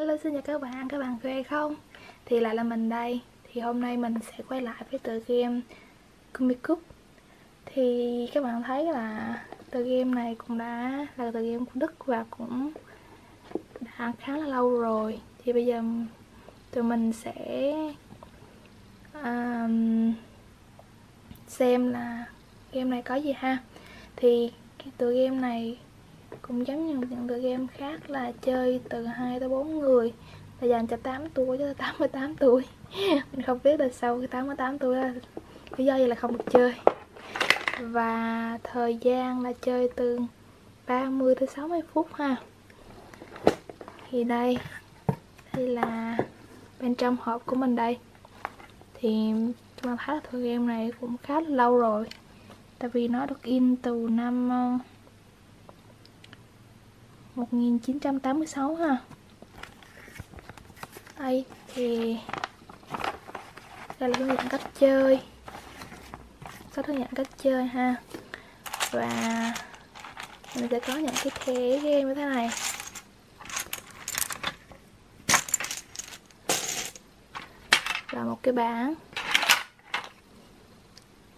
Hello xin chào các bạn, các bạn khỏe không? Thì lại là mình đây. Thì hôm nay mình sẽ quay lại với tựa game Comic Cup. Thì các bạn thấy là tựa game này cũng đã là tựa game của Đức và cũng đã khá là lâu rồi. Thì bây giờ tụi mình sẽ um, xem là game này có gì ha. Thì cái tựa game này cũng giống như những tựa game khác là chơi từ 2 tới 4 người. Là dành cho 8 tuổi cho 88 tuổi. Mình không biết là sau khi 88 tuổi là lý do gì là không được chơi. Và thời gian là chơi từ 30 tới 60 phút ha. Thì đây đây là bên trong hộp của mình đây. Thì chúng ta thấy là thời game này cũng khá là lâu rồi. Tại vì nó được in từ năm ờ, 1986 ha. Đây thì đây là hướng dẫn cách chơi. Sách hướng dẫn cách chơi ha. Và mình sẽ có những cái thế game như thế này. Và một cái bảng.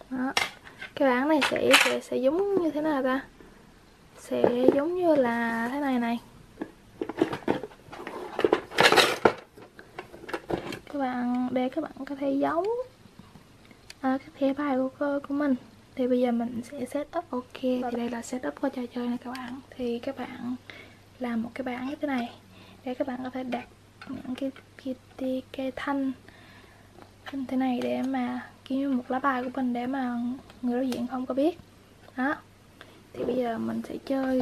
Đó. Cái bảng này sẽ sẽ, sẽ giống như thế nào ta? Sẽ giống như là thế này này. Các bạn để các bạn có thể giống à, cái thẻ bài của của mình. Thì bây giờ mình sẽ set up ok thì đây là set up của trò chơi này các bạn. Thì các bạn làm một cái bảng như thế này để các bạn có thể đặt những cái cái, cái, cái thanh như thế này để mà như một lá bài của mình để mà người đối diện không có biết. Đó thì bây giờ mình sẽ chơi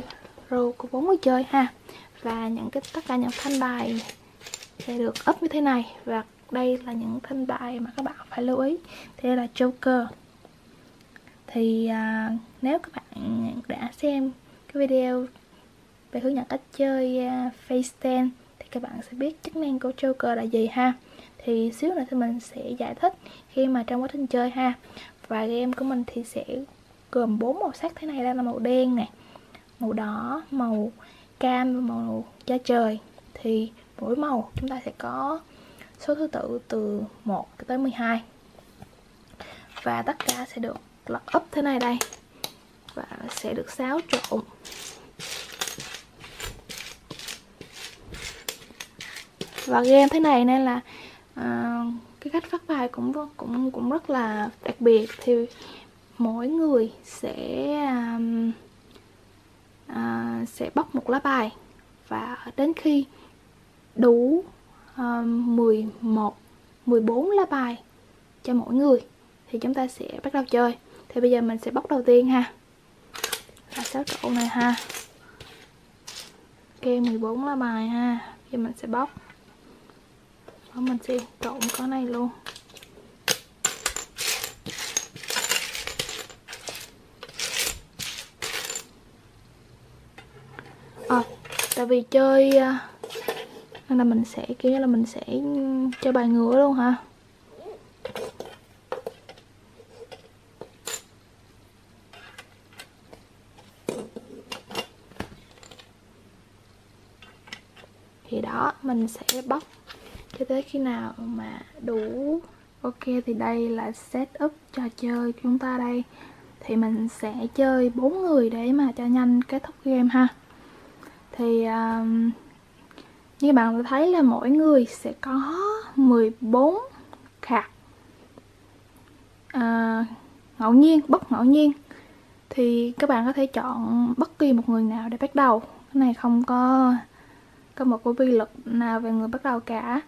rô của bốn người chơi ha. Và những cái tất cả những thanh bài sẽ được up như thế này. Và đây là những thanh bài mà các bạn phải lưu ý. Thì đây là Joker. Thì à, nếu các bạn đã xem cái video về hướng dẫn cách chơi uh, face stand thì các bạn sẽ biết chức năng của Joker là gì ha. Thì xíu nữa thì mình sẽ giải thích khi mà trong quá trình chơi ha. Và game của mình thì sẽ gồm bốn màu sắc thế này đây là màu đen nè màu đỏ màu cam và màu da trời. Thì mỗi màu chúng ta sẽ có số thứ tự từ 1 tới 12 và tất cả sẽ được lật úp thế này đây. Và sẽ được xáo trộn. Và game thế này nên là uh, cái cách phát bài cũng cũng cũng rất là đặc biệt. Thì mỗi người sẽ um, uh, sẽ bóc một lá bài. Và đến khi đủ um, 11 14 lá bài cho mỗi người thì chúng ta sẽ bắt đầu chơi. Thì bây giờ mình sẽ bóc đầu tiên ha. Là sáu trụ này ha. Ok 14 lá bài ha. Giờ mình sẽ bóc. Và mình sẽ trộn cái này luôn. À, tại vì chơi ờ, nên là mình sẽ kiểu là mình sẽ ừ, chơi bài ngửa luôn hả? Thì đó mình sẽ bóc cho tới khi nào mà đủ. Ok thì đây là setup trò chơi của chúng ta đây. Thì mình sẽ chơi bốn người để mà cho nhanh kết thúc game ha thì um, như bạn thấy là mỗi người sẽ có 14 khạc. À, ngẫu nhiên bất ngẫu nhiên. Thì các bạn có thể chọn bất kỳ một người nào để bắt đầu. Cái này không có có một cái quy luật nào về người bắt đầu cả.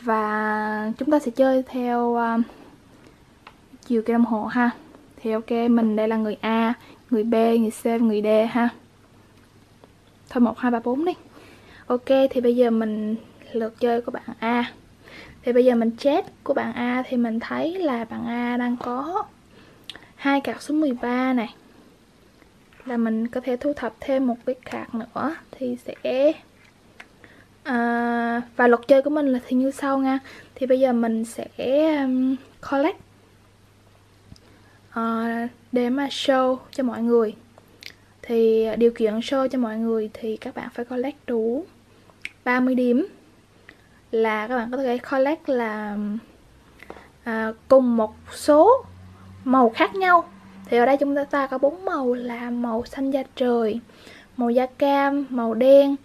Và chúng ta sẽ chơi theo uh, chiều cái đồng hồ ha. Thì ok mình đây là người A người B người C người D ha thôi một hai ba bốn đi. Ok thì bây giờ mình lượt chơi của bạn A. Thì bây giờ mình check của bạn A thì mình thấy là bạn A đang có hai card số 13 này. Là mình có thể thu thập thêm một cái card nữa thì sẽ à, và luật chơi của mình là thì như sau nha. Thì bây giờ mình sẽ um, collect uh, để mà show cho mọi người thì à, điều kiện sơ cho mọi người thì các bạn phải collect đủ 30 điểm. Là các bạn có thể collect là à, cùng một số màu khác nhau. Thì ở đây chúng ta có bốn màu là màu xanh da trời màu da cam màu đen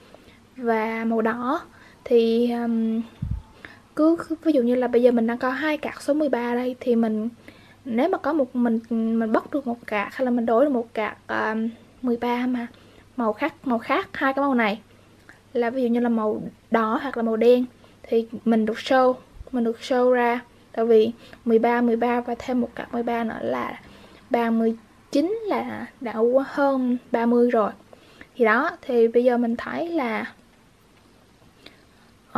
và màu đỏ. Thì um, cứ ví dụ như là bây giờ mình đang có hai card số 13 đây thì mình nếu mà có một mình mình bóc được một card hay là mình đổi được một card um, 13 mà. Màu khác màu khác hai cái màu này. Là ví dụ như là màu đỏ hoặc là màu đen thì mình được show mình được show ra. Tại vì 13 13 và thêm một cặp 13 nữa là 39 là đã hơn 30 rồi. Thì đó thì bây giờ mình thấy là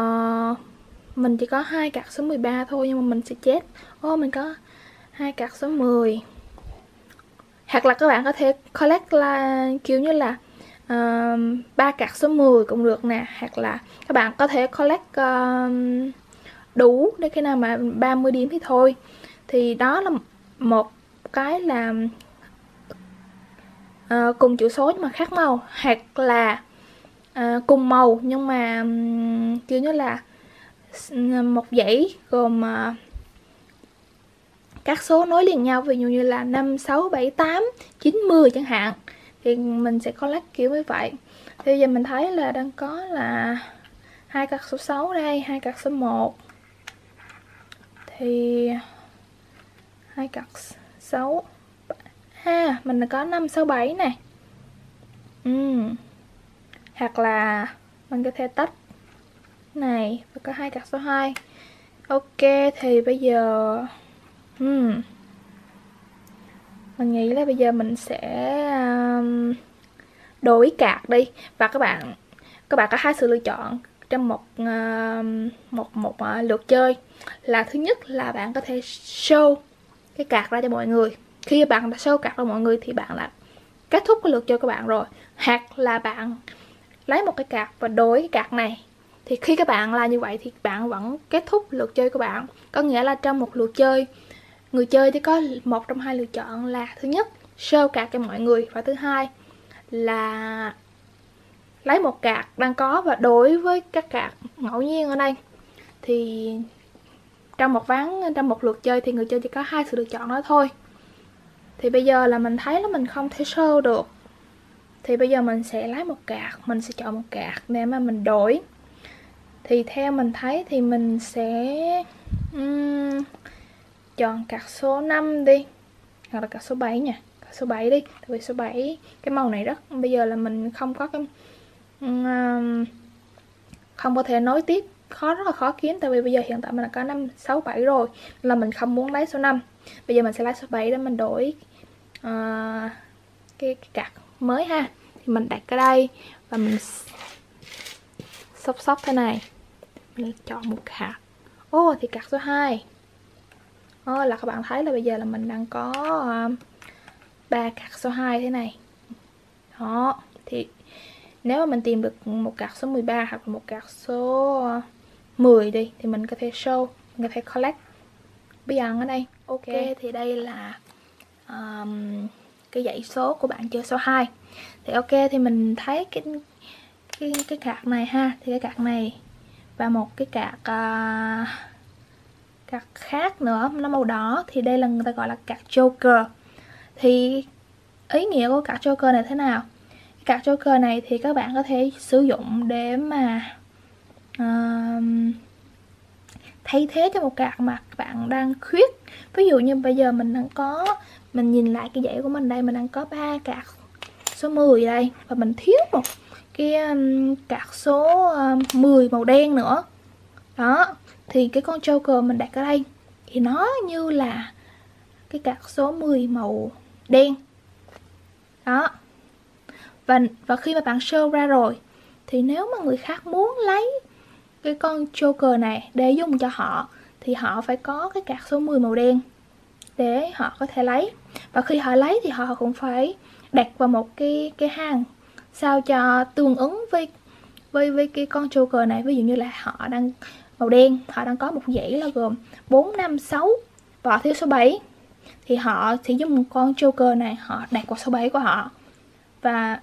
uh, mình chỉ có hai cặp số 13 thôi nhưng mà mình sẽ chết. Ô oh, mình có hai cặp số 10 hoặc là các bạn có thể collect là kiểu như là ba uh, card số 10 cũng được nè. Hoặc là các bạn có thể collect uh, đủ để khi nào mà 30 điểm thì thôi. Thì đó là một cái là uh, cùng chữ số nhưng mà khác màu. Hoặc là uh, cùng màu nhưng mà um, kiểu như là một dãy gồm uh, các số nối liền nhau ví dụ như là 5, 6, 7, 8, 9, 10 chẳng hạn thì mình sẽ collect kiểu như vậy. Thì giờ mình thấy là đang có là hai card số 6 đây hai card số 1 thì hai card 6 ha mình có 5 6 7 này ừ. hoặc là mình có thể tách này và có hai card số 2 ok thì bây giờ hmm mình nghĩ là bây giờ mình sẽ um, đổi cạc đi và các bạn các bạn có hai sự lựa chọn trong một uh, một một uh, lượt chơi. Là thứ nhất là bạn có thể show cái card ra cho mọi người. Khi bạn đã show card ra mọi người thì bạn là kết thúc cái lượt chơi của bạn rồi. Hoặc là bạn lấy một cái card và đổi cái card này. Thì khi các bạn làm như vậy thì bạn vẫn kết thúc lượt chơi của bạn. Có nghĩa là trong một lượt chơi người chơi thì có một trong hai lựa chọn là thứ nhất show cạc cho mọi người và thứ hai là lấy một cạc đang có và đối với các cạc ngẫu nhiên ở đây. Thì trong một ván trong một lượt chơi thì người chơi chỉ có hai sự lựa chọn đó thôi. Thì bây giờ là mình thấy là mình không thể show được. Thì bây giờ mình sẽ lấy một cạc mình sẽ chọn một cạc để mà mình đổi. Thì theo mình thấy thì mình sẽ um, chọn card số 5 đi. Hoặc là card số 7 nha. Card số 7 đi. Tại vì số 7 cái màu này rất bây giờ là mình không có cái um, không có thể nối tiếp. Khó rất là khó kiếm. Tại vì bây giờ hiện tại mình đã có 5 6 7 rồi là mình không muốn lấy số 5 bây giờ mình sẽ lấy số 7 để mình đổi uh, cái, cái card mới ha. Thì mình đặt ở đây và mình sóc sóc thế này. Mình chọn một card. Ô oh, thì card số 2 đó là các bạn thấy là bây giờ là mình đang có ờ, ba uh, card số 2 thế này. Đó thì nếu mà mình tìm được một card số 13 hoặc một card số ờ, 10 đi thì mình có thể show mình có thể collect. Bây giờ ở đây ok. Thì đây là um, cái dãy số của bạn chơi số 2 thì ok thì mình thấy cái cái cái card này ha. Thì cái card này và một cái card uh, card khác nữa nó màu đỏ thì đây là người ta gọi là card Joker. Thì ý nghĩa của card Joker này thế nào? Card Joker này thì các bạn có thể sử dụng để mà uh, thay thế cho một card mà bạn đang khuyết. Ví dụ như bây giờ mình đang có mình nhìn lại cái dãy của mình đây mình đang có ba card số 10 đây và mình thiếu một cái um, card số uh, 10 màu đen nữa. Đó thì cái con Joker mình đặt ở đây, thì nó như là cái card số 10 màu đen. Đó. Và và khi mà bạn show ra rồi, thì nếu mà người khác muốn lấy cái con Joker này để dùng cho họ, thì họ phải có cái card số 10 màu đen để họ có thể lấy. Và khi họ lấy thì họ cũng phải đặt vào một cái cái hàng sao cho tương ứng với với với cái con Joker này. Ví dụ như là họ đang màu đen. Họ đang có một dãy là gồm 4, 5, 6 và họ thiếu số 7 thì họ sẽ dùng một con Joker này họ đặt vào số 7 của họ. Và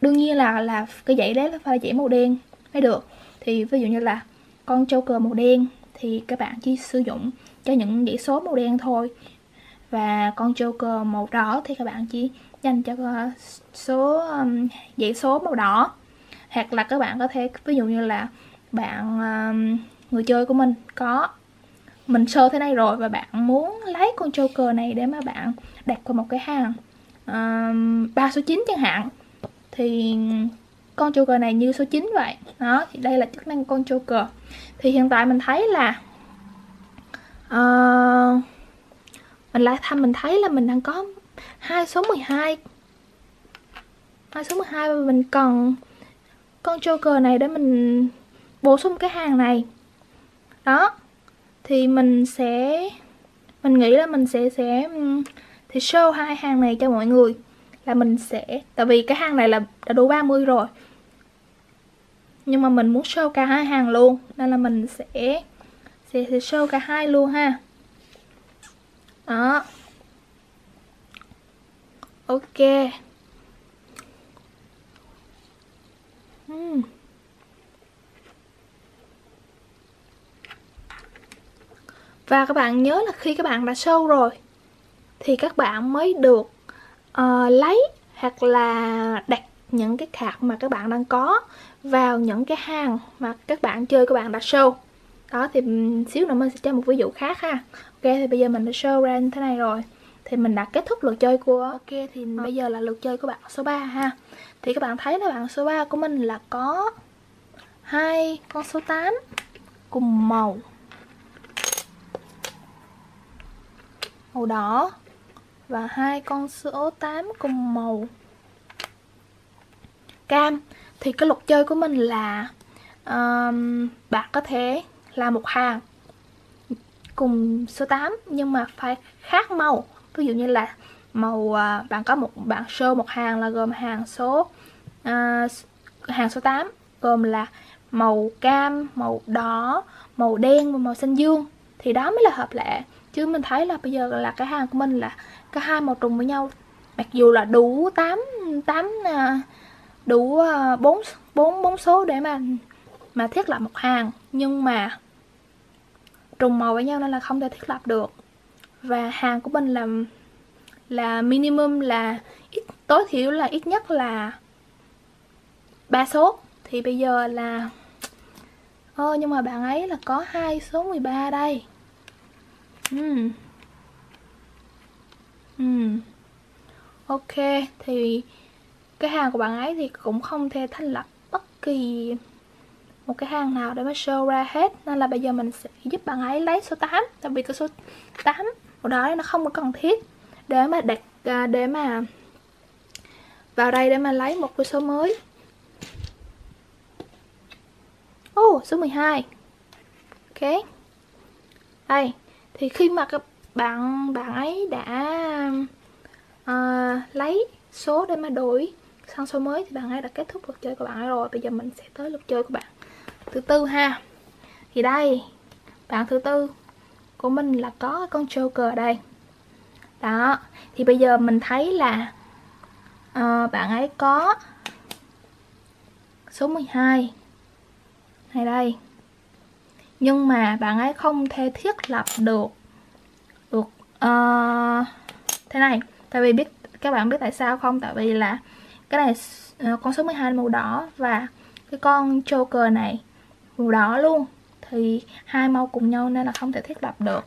đương nhiên là là cái dãy đấy phải là dãy màu đen mới được. Thì ví dụ như là con joker màu đen thì các bạn chỉ sử dụng cho những dãy số màu đen thôi. Và con joker màu đỏ thì các bạn chỉ dành cho ờ, số um, dãy số màu đỏ. Hoặc là các bạn có thể ví dụ như là bạn um, người chơi của mình có. Mình sơ thế này rồi và bạn muốn lấy con joker này để mà bạn đặt vào một cái hàng ba um, số 9 chẳng hạn. Thì con joker này như số 9 vậy. Đó thì đây là chức năng con joker. Thì hiện tại mình thấy là uh, mình lại thăm mình thấy là mình đang có hai số 12 hai. Số 12 và mình cần con joker này để mình bổ sung cái hàng này đó. Thì mình sẽ mình nghĩ là mình sẽ sẽ thì show hai hàng này cho mọi người. Là mình sẽ tại vì cái hàng này là đã đủ 30 rồi. Nhưng mà mình muốn show cả hai hàng luôn. Nên là mình sẽ sẽ, sẽ show cả hai luôn ha. Đó. Ok. Hmm. Và các bạn nhớ là khi các bạn đã sâu rồi thì các bạn mới được uh, lấy hoặc là đặt những cái card mà các bạn đang có vào những cái hàng mà các bạn chơi các bạn đã show. Đó thì xíu nữa mình sẽ cho một ví dụ khác ha. Ok thì bây giờ mình đã show ra như thế này rồi. Thì mình đã kết thúc lượt chơi của ok thì à. bây giờ là lượt chơi của bạn số 3 ha. Thì các bạn thấy là bạn số 3 của mình là có hai con số 8 cùng màu màu đỏ và hai con số 8 cùng màu. Cam thì cái luật chơi của mình là um, bạn có thể là một hàng cùng số 8 nhưng mà phải khác màu. Ví dụ như là màu à, bạn có một bạn sơ một hàng là gồm hàng số uh, hàng số 8 gồm là màu cam màu đỏ màu đen và màu xanh dương thì đó mới là hợp lệ chứ mình thấy là bây giờ là cái hàng của mình là cả hai màu trùng với nhau. Mặc dù là đủ 8 8 à, đủ 4 4 4 số để mà mà thiết lập một hàng. Nhưng mà trùng màu với nhau nên là không thể thiết lập được. Và hàng của mình là là minimum là ít, tối thiểu là ít nhất là ba số. Thì bây giờ là, ơ, nhưng mà bạn ấy là có hai số 13 đây uhm. Uhm. ok thì cái hàng của bạn ấy thì cũng không thể thành lập bất kỳ một cái hàng nào để mà show ra hết. Nên là bây giờ mình sẽ giúp bạn ấy lấy số 8 tại vì cái số 8 của đó nó không có cần thiết để mà đặt à, để mà vào đây để mà lấy một cái số mới. Ồ, oh, số 12 Ok. Đây. Thì khi mà các bạn bạn ấy đã uh, lấy số để mà đổi sang số mới thì bạn ấy đã kết thúc lượt chơi của bạn ấy rồi. Bây giờ mình sẽ tới lượt chơi của bạn. Thứ tư ha. Thì đây bạn thứ tư của mình là có con joker ở đây. Đó thì bây giờ mình thấy là uh, bạn ấy có số 12 này đây nhưng mà bạn ấy không thể thiết lập được được uh, thế này. Tại vì biết các bạn biết tại sao không? Tại vì là cái này uh, con số 12 màu đỏ và cái con joker này màu đỏ luôn. Thì hai màu cùng nhau nên là không thể thiết lập được.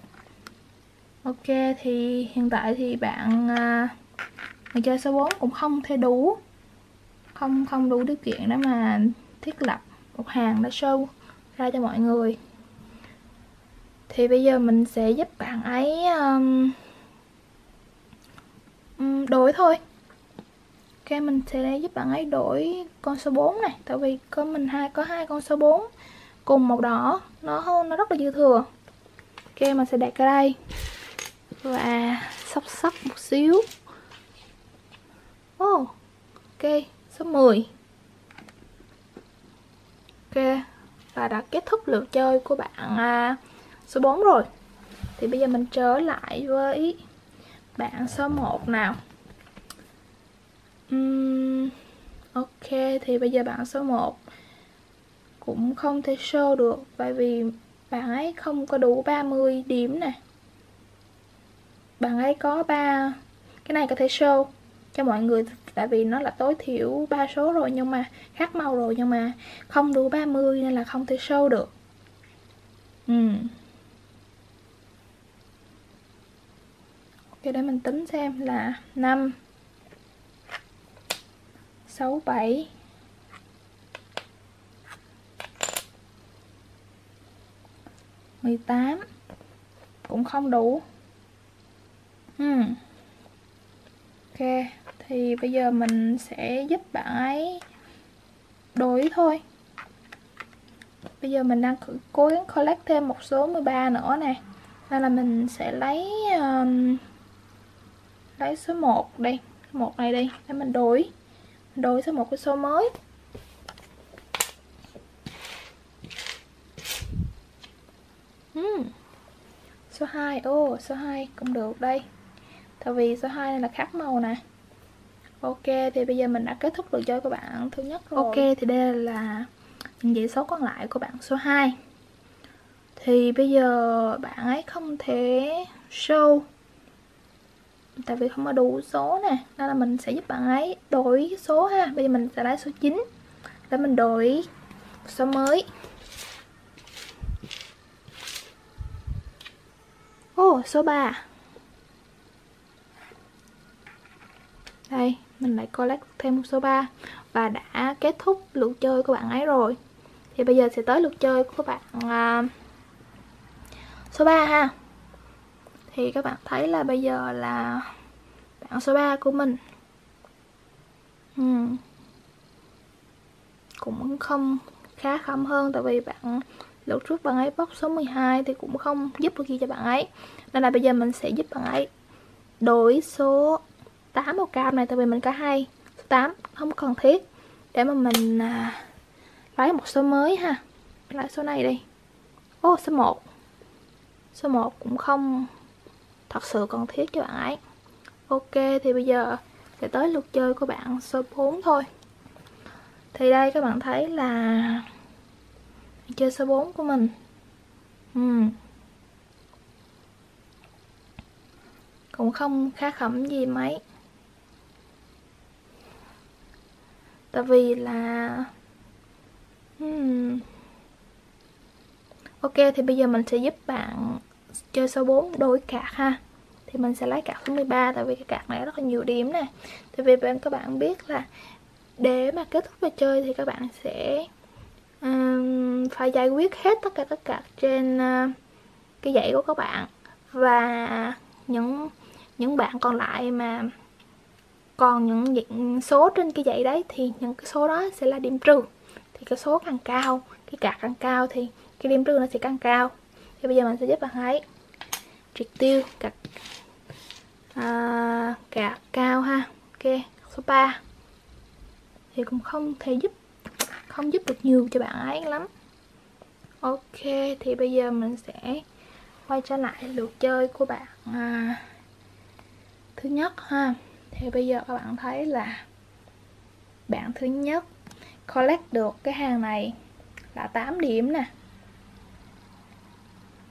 Ok thì hiện tại thì bạn ờ, người chơi số 4 cũng không thể đủ không không đủ điều kiện để mà thiết lập một hàng đã show ra cho mọi người thì bây giờ mình sẽ giúp bạn ấy um, đổi thôi. Ok mình sẽ giúp bạn ấy đổi con số 4 này tại vì có mình hai có hai con số 4 cùng màu đỏ. Nó nó rất là dư thừa. Ok mình sẽ đặt ở đây. Và sóc sóc một xíu. Oh, ok số 10 ok và đã kết thúc lượt chơi của bạn à, số 4 rồi. Thì bây giờ mình trở lại với bạn số 1 nào. Uhm, ok thì bây giờ bạn số 1 cũng không thể show được Tại vì bạn ấy không có đủ 30 điểm nè. Bạn ấy có 3 Cái này có thể show cho mọi người Tại vì nó là tối thiểu ba số rồi Nhưng mà khác màu rồi Nhưng mà không đủ 30 nên là không thể show được. Ừ Ok để mình tính xem là 5 6, 7 18 Cũng không đủ. Hmm. Ok Thì bây giờ mình sẽ giúp bạn ấy Đổi thôi. Bây giờ mình đang cố gắng collect thêm một số 13 nữa nè. Nên là mình sẽ lấy um, Lấy số 1 đây một này đi Để mình đổi mình Đổi sang một cái số mới. Uhm. Số 2, ô oh, số 2 cũng được đây. Tại vì số 2 này là khác màu nè. Ok thì bây giờ mình đã kết thúc được chơi của bạn thứ nhất rồi. Ok thì đây là những dãy số còn lại của bạn số 2 Thì bây giờ bạn ấy không thể show Tại vì không có đủ số nè Nên là mình sẽ giúp bạn ấy đổi số ha. Bây giờ mình sẽ lấy số 9 Để mình đổi số mới. Ô oh, số 3 Đây, mình lại collect thêm một số 3 Và đã kết thúc lượt chơi của bạn ấy rồi. Thì bây giờ sẽ tới lượt chơi của bạn uh, số 3 ha. Thì các bạn thấy là bây giờ là bảng số 3 của mình. Uhm. Cũng không khá khẩm hơn Tại vì bạn lúc trước bạn ấy bóc số 12 thì cũng không giúp được gì cho bạn ấy. Nên là bây giờ mình sẽ giúp bạn ấy đổi số 8 màu cam này tại vì mình có hai số 8 không cần thiết để mà mình à, lấy một số mới ha. Lấy số này đi. Ô oh, số 1 số 1 cũng không thật sự cần thiết cho bạn ấy ok, thì bây giờ sẽ tới lượt chơi của bạn số 4 thôi thì đây các bạn thấy là chơi số 4 của mình uhm. cũng không khá khẩm gì mấy tại vì là uhm. ok, thì bây giờ mình sẽ giúp bạn chơi số 4 đối cạc ha. Thì mình sẽ lấy cạc số 13 tại vì cái cạc này rất là nhiều điểm nè. Tại vì bạn các bạn biết là để mà kết thúc bài chơi thì các bạn sẽ um, phải giải quyết hết tất cả các cạc trên uh, cái dãy của các bạn. Và những những bạn còn lại mà còn những, những số trên cái dãy đấy thì những cái số đó sẽ là điểm trừ. Thì cái số càng cao cái cạc càng cao thì cái điểm trừ nó sẽ càng cao. Thì bây giờ mình sẽ giúp bạn ấy triệt tiêu card à, card cao ha. Ok số 3 thì cũng không thể giúp không giúp được nhiều cho bạn ấy lắm. Ok thì bây giờ mình sẽ quay trở lại lượt chơi của bạn à, thứ nhất ha. Thì bây giờ các bạn thấy là bạn thứ nhất collect được cái hàng này là 8 điểm nè.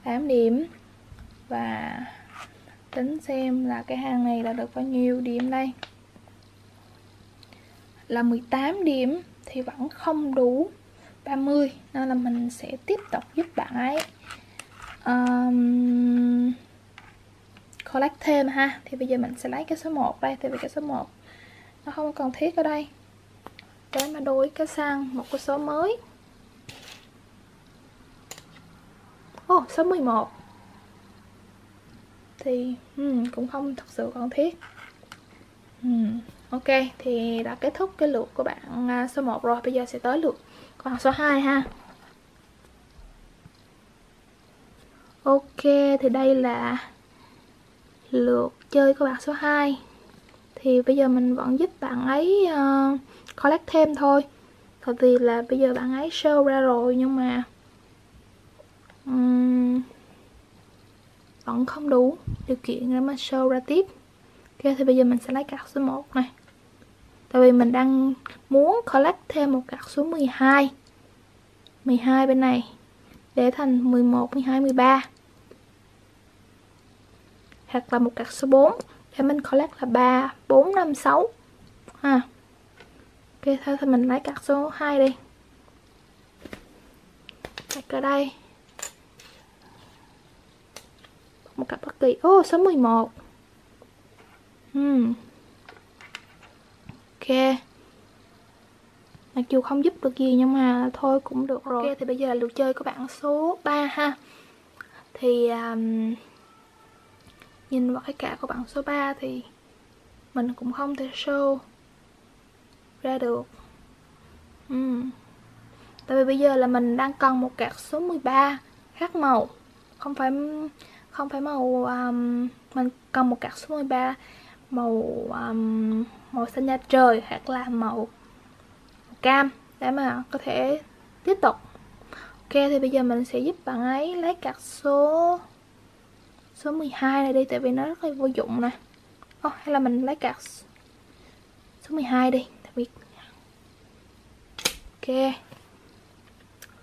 8 điểm và tính xem là cái hàng này là được bao nhiêu điểm đây. Là 18 điểm thì vẫn không đủ 30 nên là mình sẽ tiếp tục giúp bạn ấy. Um, collect thêm ha. Thì bây giờ mình sẽ lấy cái số 1 đây. Thì vì cái số 1 nó không cần thiết ở đây. Để mà đổi cái sang một cái số mới. Ồ, oh, số 11 thì um, hmm, cũng không thật sự cần thiết. Um, Ok, thì đã kết thúc cái lượt của bạn à, số 1 rồi. Bây giờ sẽ tới lượt của bạn số 2 ha. Ok, thì đây là lượt chơi của bạn số 2 Thì bây giờ mình vẫn giúp bạn ấy uh, collect thêm thôi. Tại vì là bây giờ bạn ấy show ra rồi nhưng mà um, vẫn không đủ điều kiện để mà show ra tiếp. Ok thì bây giờ mình sẽ lấy card số 1 này. Tại vì mình đang muốn collect thêm một card số 12 12 bên này để thành 11, 12, 13 hoặc là một card số 4 để mình collect là 3, 4, 5, 6 ha. Ok thôi thì mình lấy card số 2 đi. Đặt ở đây. Một cặp bất kỳ. Ô oh, số 11 hmm. ok. Mặc dù không giúp được gì nhưng mà thôi cũng được rồi. Ok thì bây giờ là lượt chơi của bạn số 3 ha. Thì um, nhìn vào cái cả của bạn số 3 thì mình cũng không thể show ra được. Uhm. tại vì bây giờ là mình đang cần một card số 13 khác màu. Không phải không phải màu um, mình cần một card số 13 màu um, màu xanh da trời hoặc là màu, cam để mà có thể tiếp tục. Ok thì bây giờ mình sẽ giúp bạn ấy lấy card số số 12 này đi tại vì nó rất là vô dụng nè. Oh, hay là mình lấy card số 12 đi tại vì ok.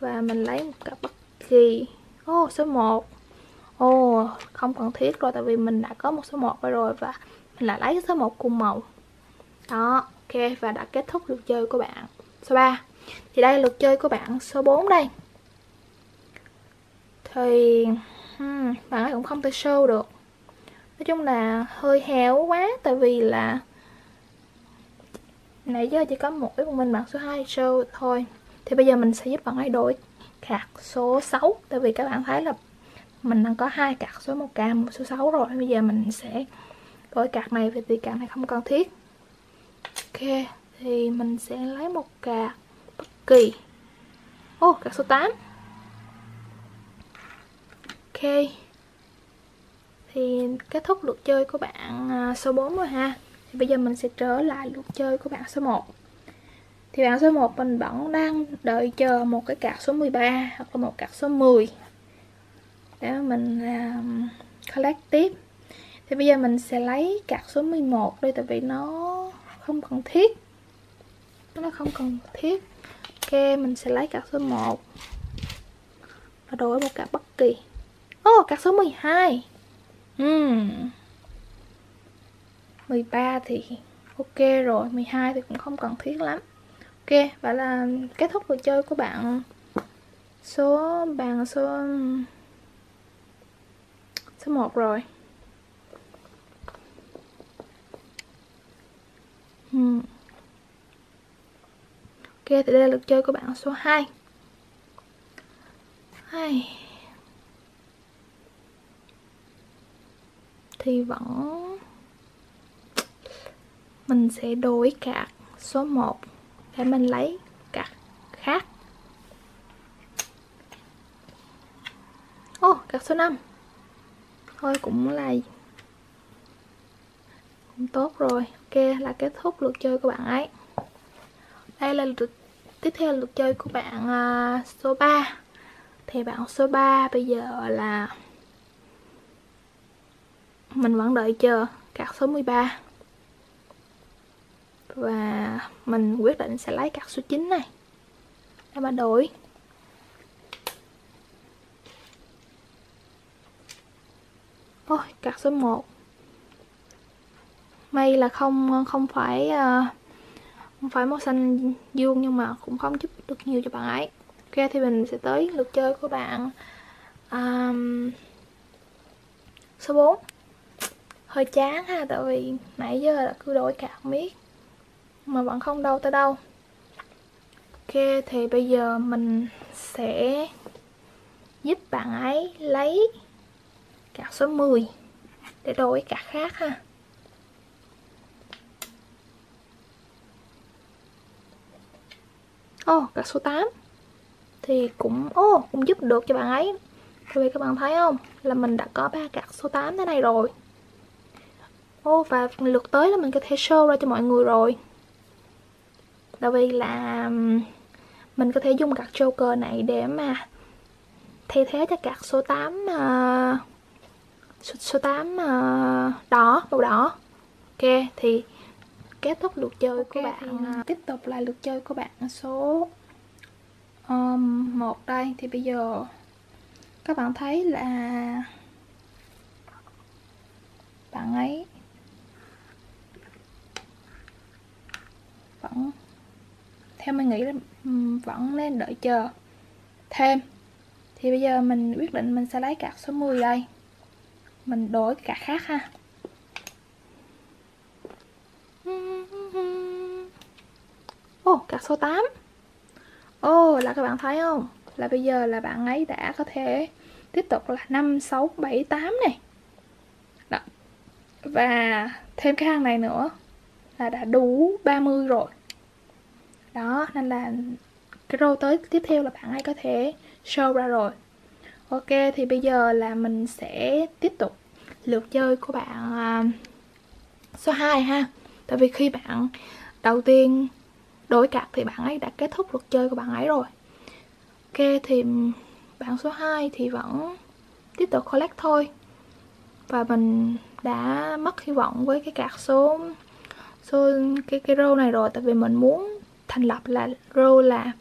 Và mình lấy một cặp bất kỳ. Ô oh, số 1 Ồ, oh, không cần thiết rồi tại vì mình đã có một số 1 rồi và mình lại lấy số 1 cùng màu. Đó, ok và đã kết thúc lượt chơi của bạn số 3. Thì đây là lượt chơi của bạn số 4 đây. Thì hmm, bạn ấy cũng không thể show được. Nói chung là hơi héo quá tại vì là nãy giờ chỉ có mỗi một mình bạn số 2 show thôi. Thì bây giờ mình sẽ giúp bạn ấy đổi khạc số 6 tại vì các bạn thấy là mình đang có hai card số 1 cam một số 6 rồi. Bây giờ mình sẽ đổi card này vì card này không cần thiết. Ok thì mình sẽ lấy một card bất kỳ ô oh, card số 8 ok. Thì kết thúc lượt chơi của bạn à, số 4 rồi ha. Thì bây giờ mình sẽ trở lại lượt chơi của bạn số 1 thì bạn số 1 mình vẫn đang đợi chờ một cái card số 13 hoặc là một card số 10 để mình uh, collect tiếp. Thì bây giờ mình sẽ lấy card số 11 đây tại vì nó không cần thiết. Nó không cần thiết. Ok mình sẽ lấy card số 1 và đổi một card bất kỳ. Ô oh, card số 12 hmm. 13 thì ok rồi 12 thì cũng không cần thiết lắm. Ok và là kết thúc cuộc chơi của bạn. Số bàn số số 1 rồi. Hmm. ok thì đây là lượt chơi của bạn số 2 hai thì vẫn mình sẽ đổi card số 1 để mình lấy card khác. Ô oh, card số 5 thôi cũng là cũng tốt rồi. Ok là kết thúc lượt chơi của bạn ấy. Đây là lượt tiếp theo lượt chơi của bạn uh, số 3 thì bạn số 3 bây giờ là mình vẫn đợi chờ card số 13 và mình quyết định sẽ lấy card số 9 này để mà đổi. Ôi, card số 1 May là không không phải ờ, không phải màu xanh dương nhưng mà cũng không giúp được nhiều cho bạn ấy. Ok thì mình sẽ tới lượt chơi của bạn. Um, Số 4 Hơi chán ha tại vì nãy giờ là cứ đổi card miết Mà vẫn không đâu tới đâu. Ok thì bây giờ mình sẽ giúp bạn ấy lấy card số 10 để đổi cả khác ha. Ô oh, card số 8 thì cũng ô oh, cũng giúp được cho bạn ấy. Tại vì các bạn thấy không? Là mình đã có ba card số 8 thế này rồi. Ô oh, và lượt tới là mình có thể show ra cho mọi người rồi. Tại vì là mình có thể dùng card Joker này để mà thay thế cho card số 8 uh, à, số, số 8 uh, ờ, đỏ màu đỏ. Ok thì kết thúc lượt chơi okay, của bạn thì, uh, tiếp tục là lượt chơi của bạn số um, một đây. Thì bây giờ các bạn thấy là bạn ấy vẫn theo mình nghĩ là vẫn nên đợi chờ thêm. Thì bây giờ mình quyết định mình sẽ lấy card số 10 đây mình đổi cả khác ha. Ồ, oh, card số 8 Ồ, oh, là các bạn thấy không? Là bây giờ là bạn ấy đã có thể tiếp tục là 5, 6, 7, 8 này. Đó. Và thêm cái hàng này nữa là đã đủ 30 rồi. Đó, nên là cái row tới tiếp theo là bạn ấy có thể show ra rồi. Ok, thì bây giờ là mình sẽ tiếp tục lượt chơi của bạn uh, số 2 ha. Tại vì khi bạn đầu tiên đổi cạc thì bạn ấy đã kết thúc lượt chơi của bạn ấy rồi. Ok, thì bạn số 2 thì vẫn tiếp tục collect thôi. Và mình đã mất hy vọng với cái card số số cái cái row này rồi. Tại vì mình muốn thành lập là row là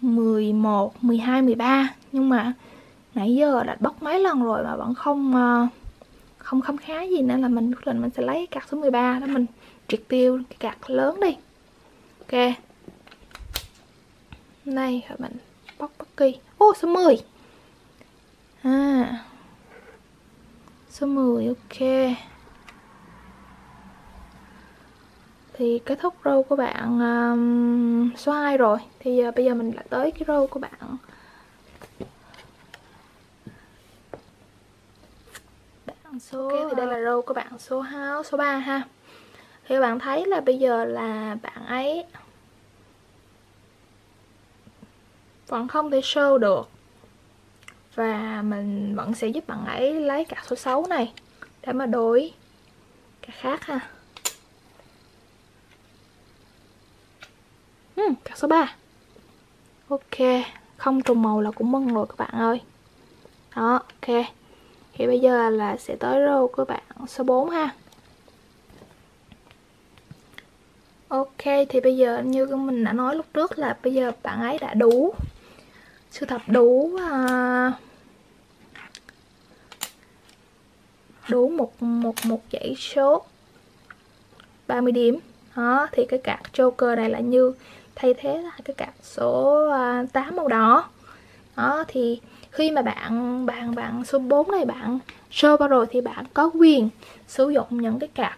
11, 12, 13 nhưng mà nãy giờ đã bóc mấy lần rồi mà vẫn không uh, không khám khá gì nên là mình quyết định mình sẽ lấy card số 13 đó mình triệt tiêu cái card lớn đi. Ok. Đây rồi mình bóc bất kỳ. Ô số 10 à. Số 10 ok. Thì kết thúc row của bạn um, số 2 rồi. Thì uh, bây giờ mình lại tới cái row của bạn. Số okay, thì đây là row của bạn số 2, số 3 ha. Thì bạn thấy là bây giờ là bạn ấy vẫn không thể show được và mình vẫn sẽ giúp bạn ấy lấy cả số 6 này để mà đổi cả khác ha. Uhm, cả số 3 ok không trùng màu là cũng mừng rồi các bạn ơi. Đó ok thì bây giờ là sẽ tới row của bạn số 4 ha. Ok thì bây giờ như mình đã nói lúc trước là bây giờ bạn ấy đã đủ sưu tập đủ uh, đủ một một một dãy số 30 điểm. Đó thì cái card Joker này là như thay thế là cái card số à, uh, 8 màu đỏ. Đó thì khi mà bạn bạn bạn số 4 này bạn show vào rồi thì bạn có quyền sử dụng những cái card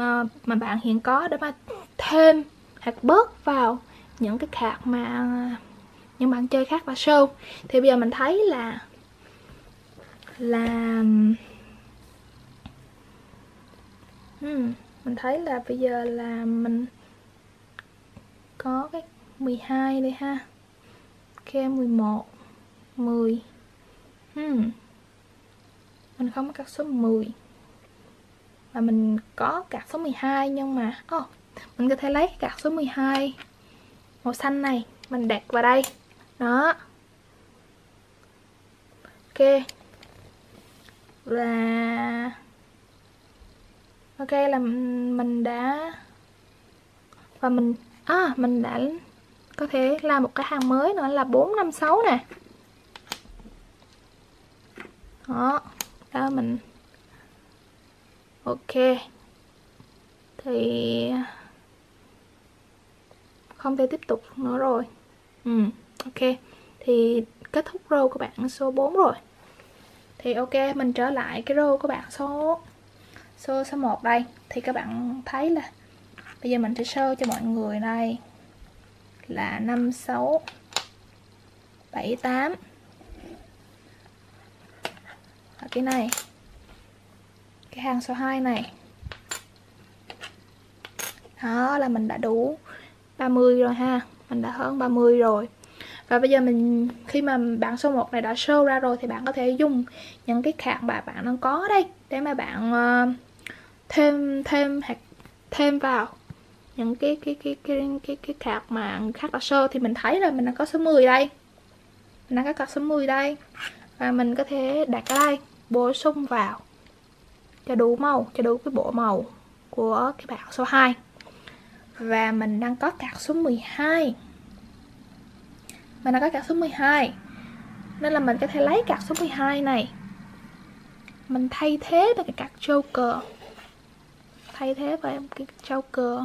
uh, mà bạn hiện có để mà thêm hoặc bớt vào những cái card mà những bạn chơi khác và show. Thì bây giờ mình thấy là là hmm, mình thấy là bây giờ là mình có cái 12 đây ha. Ok 11 10 hmm. mình không có card số 10 và mình có card số 12 nhưng mà oh, mình có thể lấy card số 12 màu xanh này mình đặt vào đây. Đó. Ok. Và ok là mình đã và mình à mình đã có thể làm một cái hàng mới nữa là 456 nè đó đó mình ok. Thì, không thể tiếp tục nữa rồi. Ừ ok. Thì kết thúc row của bạn số 4 rồi. Thì ok, mình trở lại cái row của bạn số số số 1 đây. Thì các bạn thấy là bây giờ mình sẽ show cho mọi người đây là 5 6 7 8 và cái này. Cái hàng số 2 này. Đó là mình đã đủ 30 rồi ha. Mình đã hơn 30 rồi. Và bây giờ mình khi mà bạn số 1 này đã show ra rồi thì bạn có thể dùng những cái khạng mà bạn đang có đây để mà bạn uh, thêm thêm hạt thêm vào những cái cái cái cái cái cái khạc mà khác đã show. Thì mình thấy là mình đang có số 10 đây. Mình đang có số 10 đây. Và mình có thể đặt ở đây bổ sung vào cho đủ màu cho đủ cái bộ màu của cái bảng số 2 và mình đang có card số 12 mình đang có card số 12 nên là mình có thể lấy card số 12 này. Mình thay thế với cái card Joker. Thay thế với cái Joker.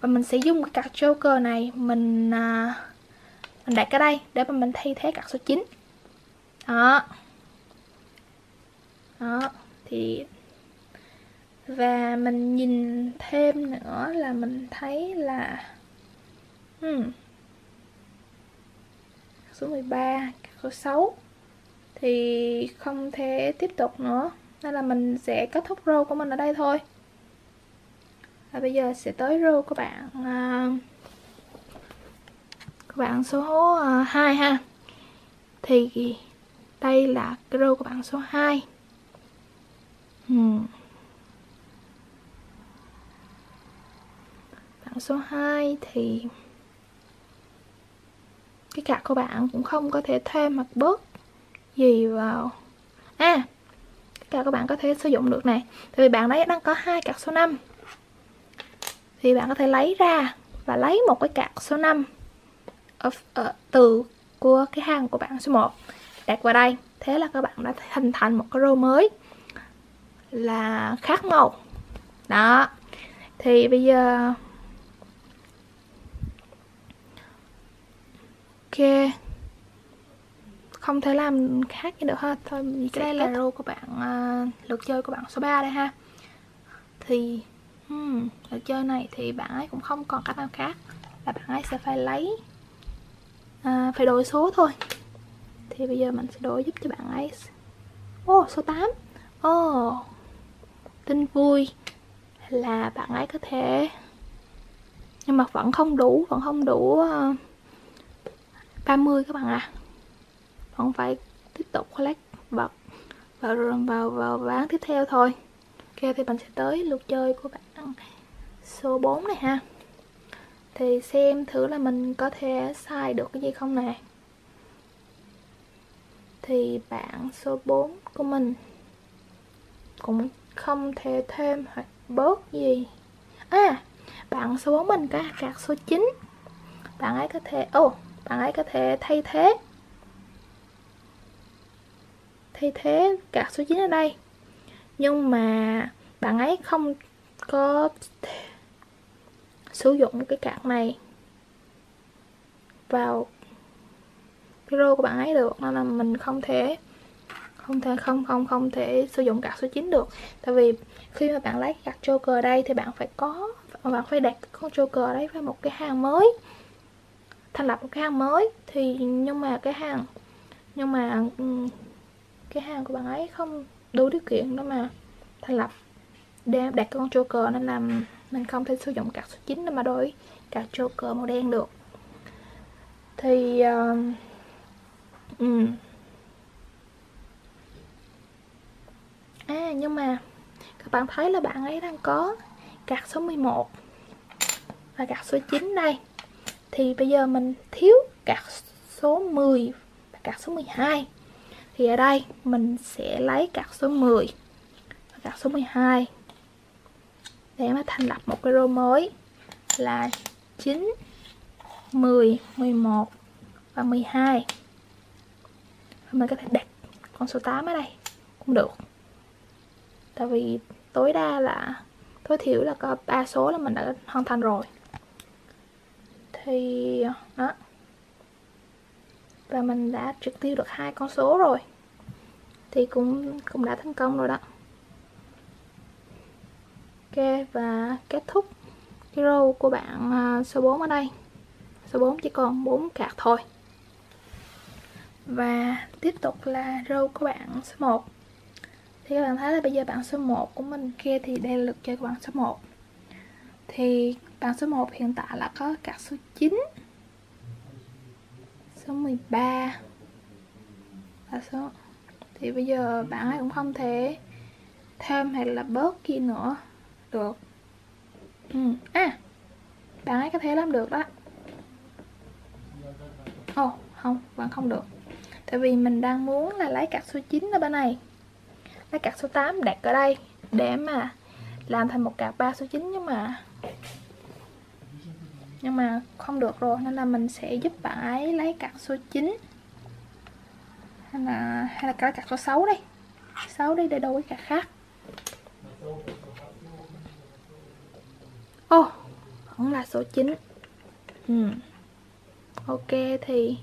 Và mình sẽ dùng cái card Joker này mình à, mình đặt ở đây để mà mình thay thế card số 9 đó đó thì và mình nhìn thêm nữa là mình thấy là hmm, số 13 số 6 thì không thể tiếp tục nữa. Nên là mình sẽ kết thúc row của mình ở đây thôi. Và bây giờ sẽ tới row của bạn uh, của bạn số à, uh, 2 ha. Thì đây là cái row của bạn số 2 Ừ. hmm. bạn số 2 thì cái cạc của bạn cũng không có thể thêm hoặc bớt gì vào. À cái cạc của bạn có thể sử dụng được này. Tại vì bạn đấy đang có hai cạc số 5 thì bạn có thể lấy ra và lấy một cái cạc số 5 ở, ở, từ của cái hàng của bạn số 1 đặt vào đây. Thế là các bạn đã hình thành một cái row mới là khác màu. Đó. Thì bây giờ ok. Không thể làm khác gì được ha thôi vì cái đây là row của bạn uh, lượt chơi của bạn số 3 đây ha. Thì hmm, lượt chơi này thì bạn ấy cũng không còn cách nào khác là bạn ấy sẽ phải lấy uh, phải đổi số thôi. Thì bây giờ mình sẽ đổi giúp cho bạn ấy. Ô oh, số 8 ô oh, tin vui là bạn ấy có thể. Nhưng mà vẫn không đủ, vẫn không đủ ờ, 30 các bạn à vẫn phải tiếp tục collect bật vào vào vào ván tiếp theo thôi. Ok, thì mình sẽ tới lượt chơi của bạn số 4 này ha. Thì xem thử là mình có thể sai được cái gì không nè. Thì bạn số 4 của mình cũng không thể thêm hoặc bớt gì. À bạn số 4 mình có gạt số 9 bạn ấy có thể ô oh, bạn ấy có thể thay thế. Thay thế gạt số 9 ở đây. Nhưng mà bạn ấy không có sử dụng cái card này vào cái rô của bạn ấy được nên là mình không thể không thể không không không thể sử dụng card số 9 được tại vì khi mà bạn lấy card joker đây thì bạn phải có bạn phải đặt con joker đấy vào một cái hàng mới thành lập một cái hàng mới thì nhưng mà cái hàng nhưng mà ừ, cái hàng của bạn ấy không đủ điều kiện đó mà thành lập để đặt con joker nên là mình không thể sử dụng card số 9 để mà đổi card joker màu đen được thì uh, um. À nhưng mà các bạn thấy là bạn ấy đang có gạt số 11 và gạt số 9 đây. Thì bây giờ mình thiếu gạt số 10 và gạt số 12 thì ở đây mình sẽ lấy gạt số 10 và gạt số 12 để mà thành lập một cái row mới là 9 10 11 và 12 và mình có thể đặt con số 8 ở đây cũng được tại vì tối đa là, tối thiểu là có ba số là mình đã hoàn thành rồi. Thì, đó. Và mình đã trực tiêu được hai con số rồi. Thì cũng cũng đã thành công rồi đó. Ok, và kết thúc cái row của bạn à, số 4 ở đây. Số 4 chỉ còn 4 cạc thôi. Và tiếp tục là row của bạn số 1 thì các bạn thấy là bây giờ bảng số 1 của mình kia thì đây là lượt chơi của bảng số 1 thì bảng số 1 hiện tại là có cả số 9 số 13 và số thì bây giờ bạn ấy cũng không thể thêm hay là bớt kia nữa được. Ừ. à bạn ấy có thể làm được đó. Ồ oh, không bạn không được. Tại vì mình đang muốn là lấy cặp số 9 ở bên này lá card số 8 đặt ở đây để mà làm thành một card 3 số 9 nhưng mà nhưng mà không được rồi nên là mình sẽ giúp bạn ấy lấy card số 9 hay là hay là cái card số 6 đi 6 đi để đổi card khác. Ô oh, vẫn là số 9 ừ. ok thì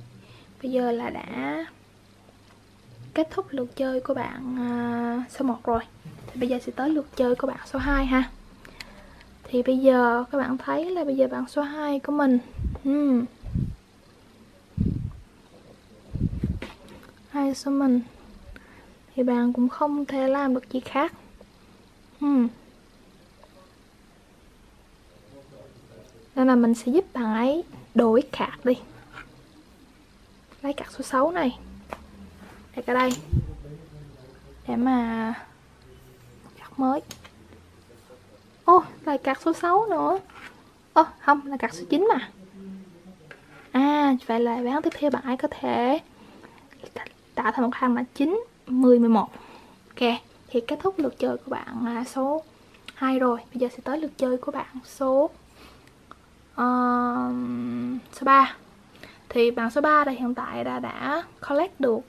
bây giờ là đã kết thúc lượt chơi của bạn uh, số 1 rồi. Thì bây giờ sẽ tới lượt chơi của bạn số 2 ha. Thì bây giờ các bạn thấy là bây giờ bạn số 2 của mình. Hmm. hai số mình. Thì bạn cũng không thể làm được gì khác. Hmm. nên là mình sẽ giúp bạn ấy đổi card đi. Lấy card số 6 này để ở đây. Để mà cắt mới. Ô oh, là card số 6 nữa. Ô oh, không là cắt số 9 mà. À vậy là bán tiếp theo bạn ấy có thể tạo thành một hàng là 9 10 11 ok thì kết thúc lượt chơi của bạn là số 2 rồi. Bây giờ sẽ tới lượt chơi của bạn số uh, số 3 thì bạn số 3 đây hiện tại đã đã collect được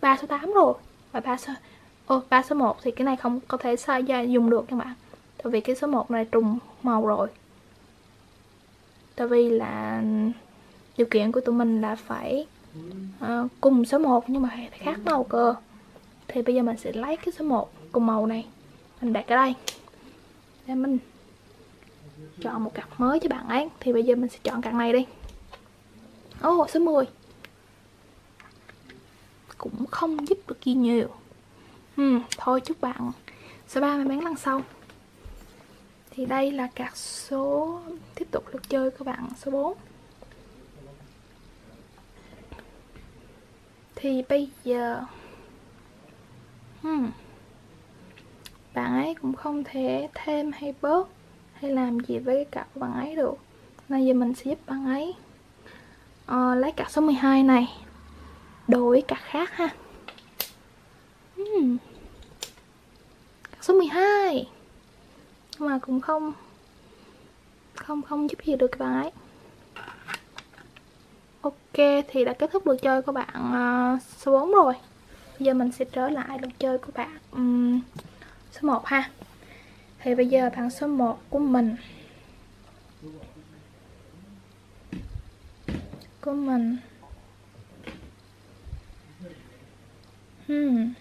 3 số 8 rồi. Và 3 số ô 3 số 1 thì cái này không có thể sai ra dùng được các bạn. Tại vì cái số 1 này trùng màu rồi. Tại vì là điều kiện của tụi mình là phải uh, cùng số 1 nhưng mà phải khác màu cơ. Thì bây giờ mình sẽ lấy cái số 1 cùng màu này. Mình đặt ở đây. Để mình chọn một cặp mới cho bạn ấy. Thì bây giờ mình sẽ chọn cặp này đi. Ô oh, số 10 cũng không giúp được gì nhiều. Uhm, thôi chúc bạn số 3 may mắn lần sau. Thì đây là card số tiếp tục lượt chơi của bạn số 4 thì bây giờ hmm, bạn ấy cũng không thể thêm hay bớt hay làm gì với cái cặp của bạn ấy được. Nên giờ mình sẽ giúp bạn ấy uh, lấy cặp số 12 này đổi cả khác ha. Hmm. số 12 mà cũng không không không giúp gì được các bạn ấy. Ok thì đã kết thúc lượt chơi của bạn uh, số 4 rồi. Bây giờ mình sẽ trở lại lượt chơi của bạn um, số 1 ha. Thì bây giờ bạn số 1 của mình. Của mình. Hmm.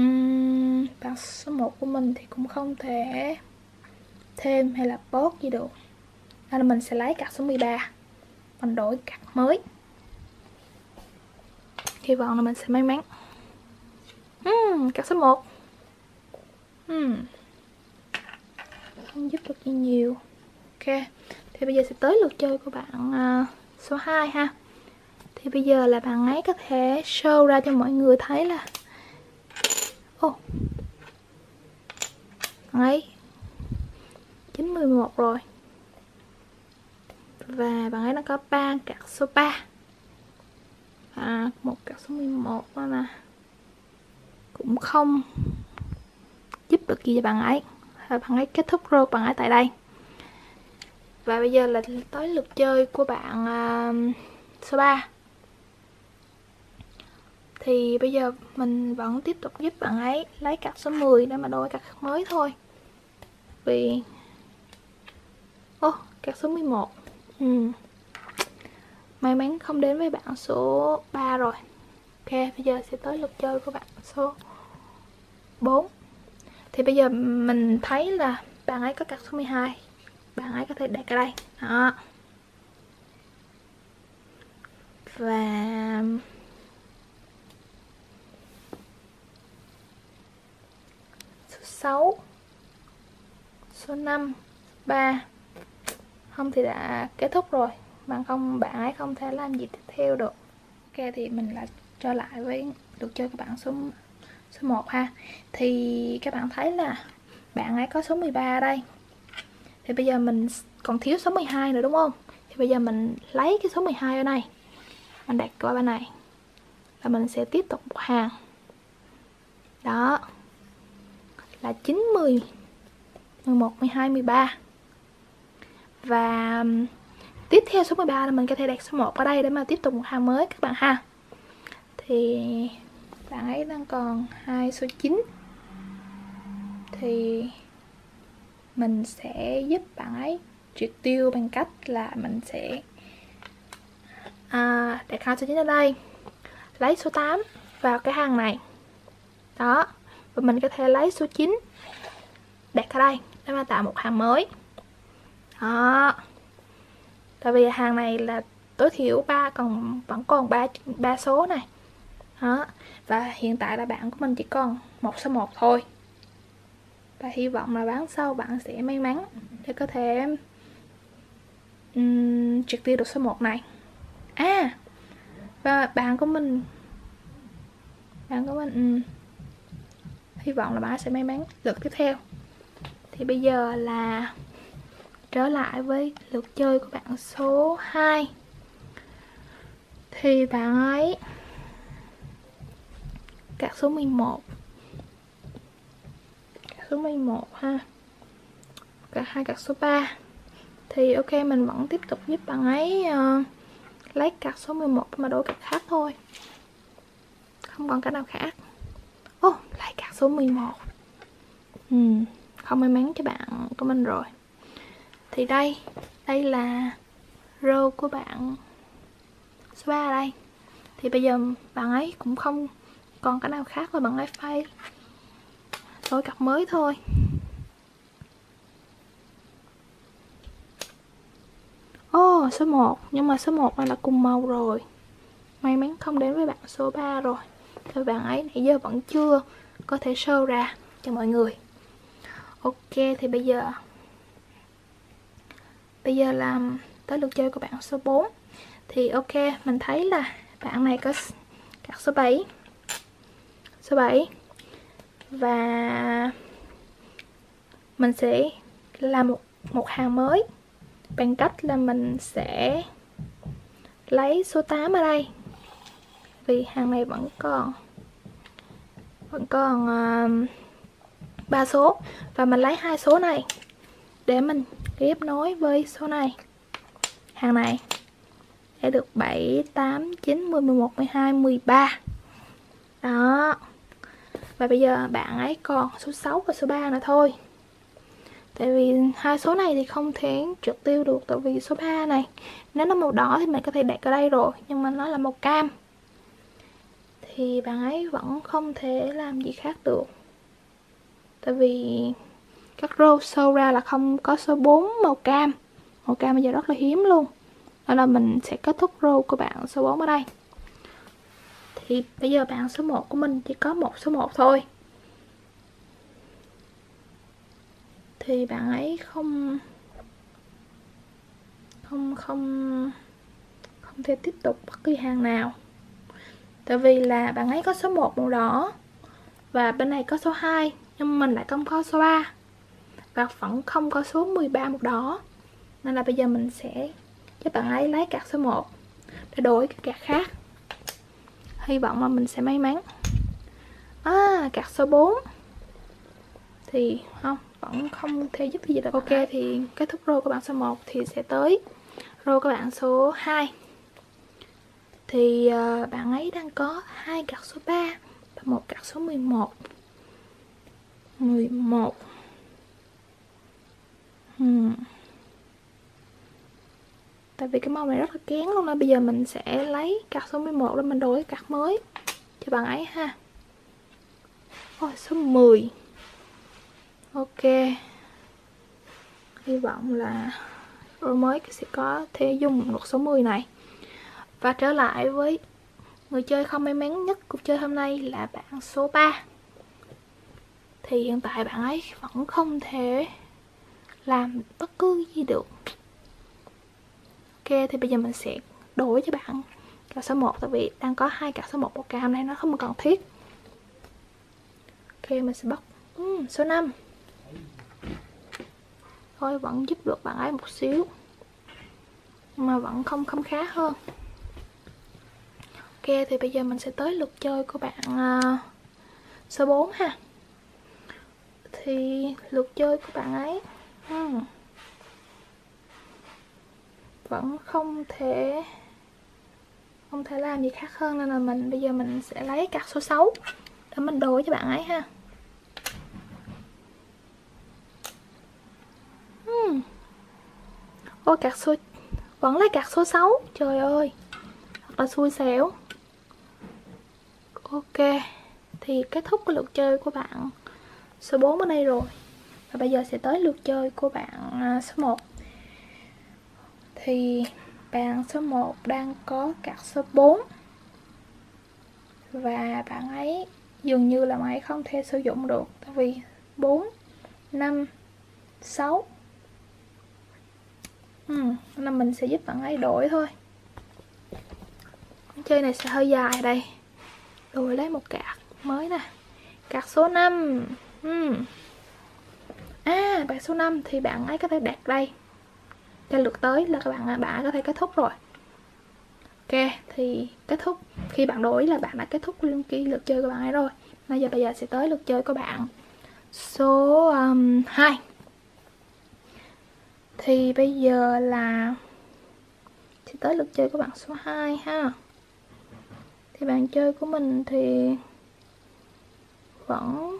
Uhm, bạn số 1 của mình thì cũng không thể thêm hay là bớt gì được. Nên là mình sẽ lấy card số 13 Mình đổi card mới. Hy vọng là mình sẽ may mắn. Uhm, Card số 1 uhm. Không giúp được gì nhiều. Ok Thì bây giờ sẽ tới lượt chơi của bạn uh, số 2 ha. Thì bây giờ là bạn ấy có thể show ra cho mọi người thấy là Ô. Oh. bạn ấy. 91 rồi. Và bạn ấy nó có 3 card số 3 à, Một card số 11 đó nè. Cũng không giúp được gì cho bạn ấy. Và bạn ấy kết thúc rồi bạn ấy tại đây. Và bây giờ là tới lượt chơi của bạn uh, số 3 thì bây giờ mình vẫn tiếp tục giúp bạn ấy lấy cặp số 10 để mà đổi cặp mới thôi. Vì ô oh, cặp số 11 ừ. may mắn không đến với bạn số 3 rồi. Ok bây giờ sẽ tới lượt chơi của bạn số 4 thì bây giờ mình thấy là bạn ấy có cặp số 12 bạn ấy có thể đặt ở đây. Đó. Và số 6 số 5 3 không thì đã kết thúc rồi. Bạn không, bạn ấy không thể làm gì tiếp theo được. Ok, thì mình lại trở lại với được chơi của bạn số số 1 ha. Thì các bạn thấy là bạn ấy có số 13 ở đây. Thì bây giờ mình còn thiếu số 12 nữa, đúng không? Thì bây giờ mình lấy cái số 12 ở đây. Mình đặt qua bên này. Và mình sẽ tiếp tục một hàng. Đó là 90 11, 12, 13 Và um, tiếp theo số 13 là mình có thể đặt số 1 ở đây để mà tiếp tục một hàng mới các bạn ha. Thì bạn ấy đang còn hai số 9 Thì mình sẽ giúp bạn ấy triệt tiêu bằng cách là mình sẽ à, đặt hai số 9 ở đây lấy số 8 vào cái hàng này. Đó và mình có thể lấy số 9 đặt ở đây để mà tạo một hàng mới. Đó. Tại vì hàng này là tối thiểu ba còn vẫn còn ba ba số này. Đó. Và hiện tại là bạn của mình chỉ còn một số 1 thôi. Và hy vọng là bán sau bạn sẽ may mắn để có thể um, triệt tiêu được số 1 này. À và bạn của mình bạn của mình um, hy vọng là bạn sẽ may mắn lượt tiếp theo. Thì bây giờ là trở lại với lượt chơi của bạn số 2 thì bạn ấy cạc số 11 cạc số 11 ha. Cả hai cạc số 3 thì ok mình vẫn tiếp tục giúp bạn ấy uh, lấy cạc số 11 mà đổi cạc khác thôi. Không còn cái nào khác oh, lại card số 11 ừ, không may mắn cho bạn của mình rồi. Thì đây đây là rô của bạn số 3 đây. Thì bây giờ bạn ấy cũng không còn cái nào khác là bạn ấy phải đổi cặp mới thôi. Ồ, oh, số 1 Nhưng mà số 1 này là cùng màu rồi. May mắn không đến với bạn số 3 rồi. Thì bạn ấy nãy giờ vẫn chưa Có thể show ra cho mọi người. Ok, thì bây giờ Bây giờ là tới lượt chơi của bạn số 4 Thì ok, mình thấy là Bạn này có card số 7 Số 7 Và Mình sẽ làm một, một hàng mới bằng cách là mình sẽ lấy số 8 ở đây vì hàng này vẫn còn vẫn còn à, ba uh, số. Và mình lấy hai số này để mình ghép nối với số này hàng này. Để được 7, 8, 9, 10, 11, 12, 13 đó. Và bây giờ bạn ấy còn số 6 và số 3 nữa thôi. Tại vì hai số này thì không thể trượt tiêu được tại vì số 3 này nếu nó màu đỏ thì mình có thể đặt ở đây rồi nhưng mà nó là màu cam thì bạn ấy vẫn không thể làm gì khác được. Tại vì các row sâu ra là không có số 4 màu cam. Màu cam bây giờ rất là hiếm luôn. Nên là mình sẽ kết thúc row của bạn số 4 ở đây. Thì bây giờ bạn số 1 của mình chỉ có một số 1 thôi. Thì bạn ấy không không không không thể tiếp tục bất kỳ hàng nào tại vì là bạn ấy có số 1 màu đỏ và bên này có số 2 nhưng mình lại không có số 3 và vẫn không có số 13 màu đỏ. Nên là bây giờ mình sẽ cho bạn ấy lấy card số 1 để đổi cái card khác. Hy vọng mà mình sẽ may mắn. À card số 4 thì không, vẫn không thể giúp gì được. Ok, thì kết thúc rô của bạn số 1 thì sẽ tới rô của bạn số 2 thì uh, bạn ấy đang có hai card số 3 và một card số 11 11 hmm. tại vì cái màu này rất là kén luôn nên bây giờ mình sẽ lấy card số 11 để mình đổi card mới cho bạn ấy ha. Ôi, số 10 ok. Hy vọng là rồi mới sẽ có thể dùng một số 10 này và trở lại với người chơi không may mắn nhất cuộc chơi hôm nay là bạn số 3 thì hiện tại bạn ấy vẫn không thể làm bất cứ gì được. Ok thì bây giờ mình sẽ đổi cho bạn cặp số 1 tại vì đang có hai cặp số 1 một cam này nó không cần thiết. Ok mình sẽ bóc. Uhm, số 5 thôi vẫn giúp được bạn ấy một xíu mà vẫn không không khá hơn ok thì bây giờ mình sẽ tới lượt chơi của bạn uh, số 4 ha thì lượt chơi của bạn ấy hmm. vẫn không thể không thể làm gì khác hơn nên là mình bây giờ mình sẽ lấy card số 6 để mình đổi cho bạn ấy ha hmm. Ôi card số vẫn lấy card số 6 trời ơi thật là xui xẻo ok thì kết thúc cái lượt chơi của bạn số 4 ở đây rồi. Và bây giờ sẽ tới lượt chơi của bạn à, số 1 thì bạn số 1 đang có card số 4 và bạn ấy dường như là bạn ấy không thể sử dụng được tại vì 4 5 6 ừ, nên mình sẽ giúp bạn ấy đổi thôi. Chơi này sẽ hơi dài đây rồi lấy một card mới nè. Card số 5 uhm. à bạn số 5 thì bạn ấy có thể đặt đây. Cho lượt tới là các bạn bạn có thể kết thúc rồi. Ok thì kết thúc. Khi bạn đổi là bạn đã kết thúc liên cái lượt chơi của bạn ấy rồi. Bây giờ bây giờ sẽ tới lượt chơi của bạn. Số um, 2 thì bây giờ là sẽ tới lượt chơi của bạn số 2 ha thì bạn chơi của mình thì vẫn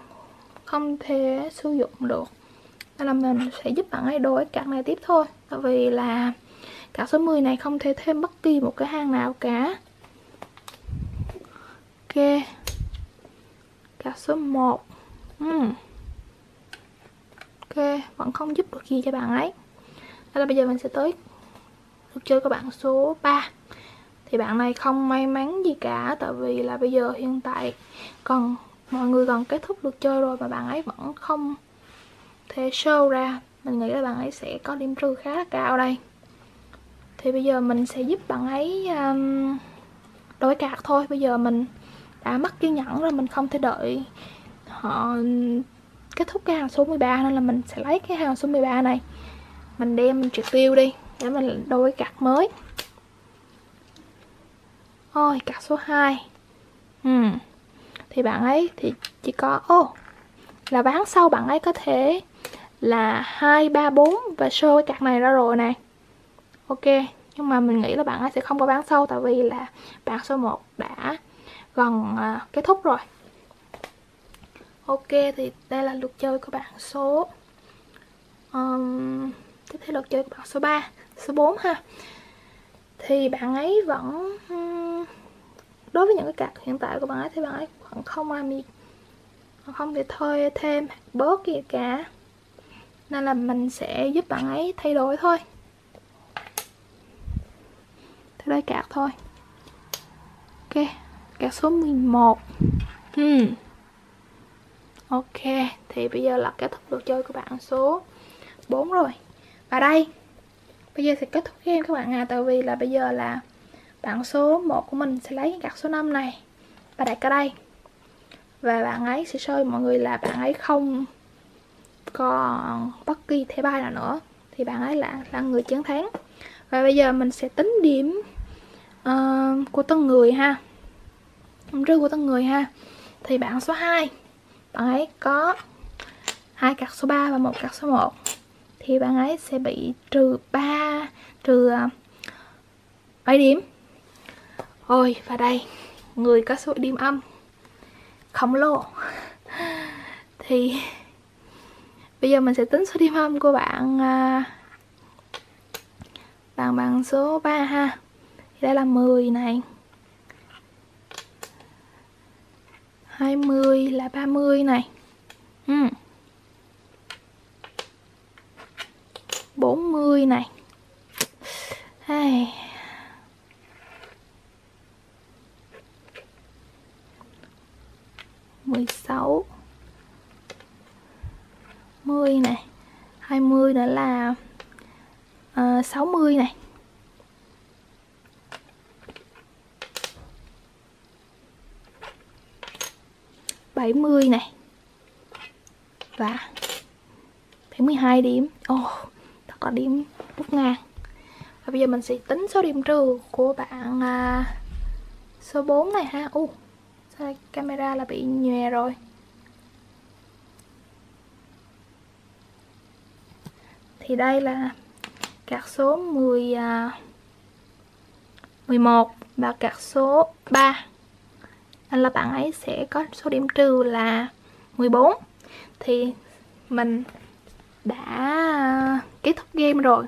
không thể sử dụng được. Nên là mình sẽ giúp bạn ấy đổi card này tiếp thôi. Tại vì là card số 10 này không thể thêm bất kỳ một cái hàng nào cả. Ok. Card số 1 uhm. ok, vẫn không giúp được gì cho bạn ấy. Nên là bây giờ mình sẽ tới lượt chơi của bạn số 3 thì bạn này không may mắn gì cả tại vì là bây giờ hiện tại còn mọi người còn kết thúc lượt chơi rồi mà bạn ấy vẫn không thể show ra. Mình nghĩ là bạn ấy sẽ có điểm trừ khá là cao đây. Thì bây giờ mình sẽ giúp bạn ấy um, đổi cạc thôi. Bây giờ mình đã mất kiên nhẫn rồi mình không thể đợi họ kết thúc cái hàng số 13 nên là mình sẽ lấy cái hàng số 13 này. Mình đem mình triệt tiêu đi để mình đổi cạc mới. Ôi, card số 2 ừ. Thì bạn ấy thì chỉ có Ô, oh, là bán sau bạn ấy có thể là 2, 3, 4 và show cái card này ra rồi nè Ok, nhưng mà mình nghĩ là bạn ấy sẽ không có bán sâu tại vì là bạn số 1 đã gần à, kết thúc rồi. Ok, thì đây là lượt chơi của bạn số um, Tiếp theo lượt chơi của bạn số 3 Số 4 ha. Thì bạn ấy vẫn Đối với những cái cạc hiện tại của bạn ấy thì bạn ấy vẫn không làm gì Không thể thôi thêm bớt gì cả. Nên là mình sẽ giúp bạn ấy thay đổi thôi. Thay đổi cạc thôi. Ok, cạc số 11 hmm. Ok, Thì bây giờ là kết thúc lượt chơi của bạn số 4 rồi. Và đây, Bây giờ sẽ kết thúc game các bạn à Tại vì là bây giờ là bạn số 1 của mình sẽ lấy card số 5 này. Và đặt ở đây. Và bạn ấy sẽ show mọi người là bạn ấy không Còn bất kỳ thế bài nào nữa. Thì bạn ấy là, là người chiến thắng. Và bây giờ mình sẽ tính điểm uh, Của từng người ha. Điểm rư của từng người ha. Thì bạn số 2 Bạn ấy có hai cặp số 3 và một cặp số 1 thì bạn ấy sẽ bị trừ 3 trừ ờ, 7 điểm. Ôi, và đây, Người có số điểm âm, Khổng lồ. Thì, Bây giờ mình sẽ tính số điểm âm của bạn à, Bằng bằng số 3 ha. Đây là 10 này. 20 là 30 này. Hmm. Ừ. 40 này. 16 10 này. 20 nữa là ờ, uh, 60 này. bảy mươi này. Và bảy mươi hai điểm. Ồ oh, thật là điểm bút ngang. Và bây giờ mình sẽ tính số điểm trừ của bạn uh, số 4 này ha. U uh, camera là bị nhòe rồi. Thì đây là card số 10 à, 11 và card số 3 nên là bạn ấy sẽ có số điểm trừ là 14 thì mình đã kết thúc game rồi.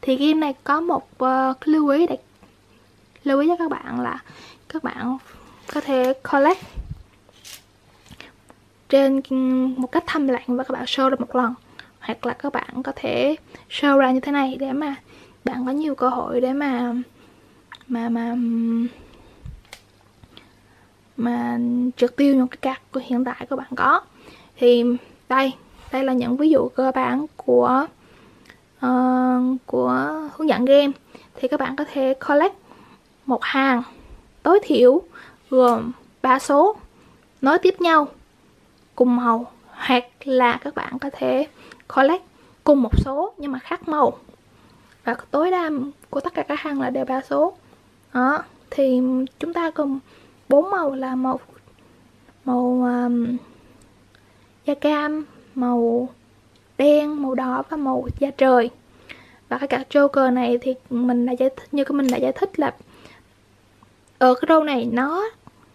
Thì game này có một uh, lưu ý để lưu ý cho các bạn là các bạn có thể collect. Trên một cách thầm lặng và các bạn show ra một lần. Hoặc là các bạn có thể show ra như thế này để mà bạn có nhiều cơ hội để mà mà mà mà trượt tiêu những cái card của hiện tại các bạn có. Thì đây đây là những ví dụ cơ bản của uh, của hướng dẫn game. Thì các bạn có thể collect một hàng tối thiểu gồm ba số nối tiếp nhau cùng màu hoặc là các bạn có thể collect cùng một số nhưng mà khác màu. Và tối đa của tất cả các hàng là đều ba số. Đó thì chúng ta cùng bốn màu là màu màu um, da cam màu đen màu đỏ và màu da trời. Và cái cả Joker này thì mình đã giải thích như mình đã giải thích là ở cái râu này nó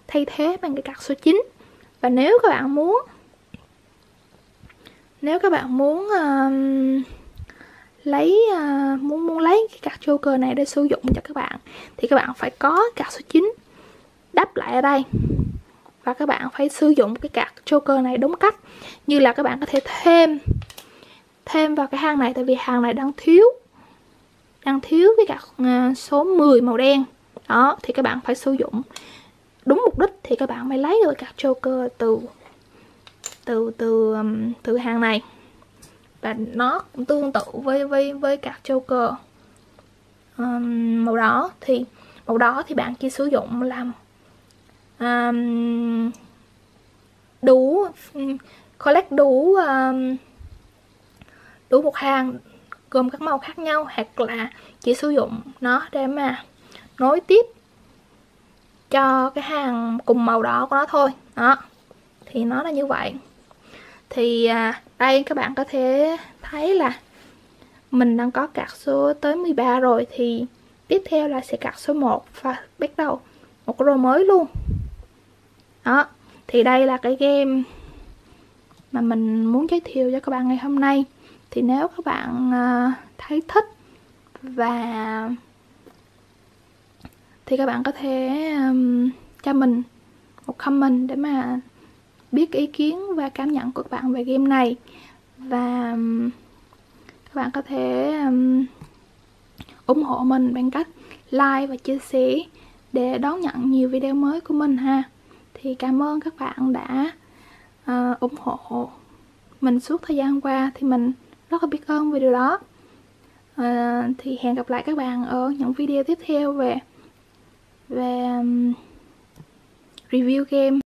thay thế bằng cái card số 9 và nếu các bạn muốn nếu các bạn muốn uh, lấy uh, muốn muốn lấy cái card Joker này để sử dụng cho các bạn thì các bạn phải có card số 9 đắp lại ở đây. Và các bạn phải sử dụng cái card Joker này đúng cách. Như là các bạn có thể thêm thêm vào cái hàng này tại vì hàng này đang thiếu đang thiếu cái card uh, số 10 màu đen. Đó thì các bạn phải sử dụng đúng mục đích thì các bạn mới lấy được các Joker từ từ từ um, từ hàng này. Và nó cũng tương tự với với với các Joker um, màu đỏ. Thì màu đỏ thì bạn chỉ sử dụng làm um, đủ um, collect đủ um, đủ một hàng gồm các màu khác nhau hoặc là chỉ sử dụng nó để mà nối tiếp cho cái hàng cùng màu đỏ của nó thôi. Đó thì nó là như vậy. Thì à, đây các bạn có thể thấy là mình đang có card số tới 13 rồi thì tiếp theo là sẽ card số 1 và bắt đầu một cái row mới luôn. Đó thì đây là cái game mà mình muốn giới thiệu cho các bạn ngày hôm nay. Thì nếu các bạn à, thấy thích và thì các bạn có thể um, cho mình một comment để mà biết ý kiến và cảm nhận của các bạn về game này. Và um, các bạn có thể um, ủng hộ mình bằng cách like và chia sẻ để đón nhận nhiều video mới của mình ha. Thì cảm ơn các bạn đã uh, ủng hộ mình suốt thời gian qua. Thì mình rất là biết ơn về điều đó. Uh, thì hẹn gặp lại các bạn ở những video tiếp theo về về um, review game.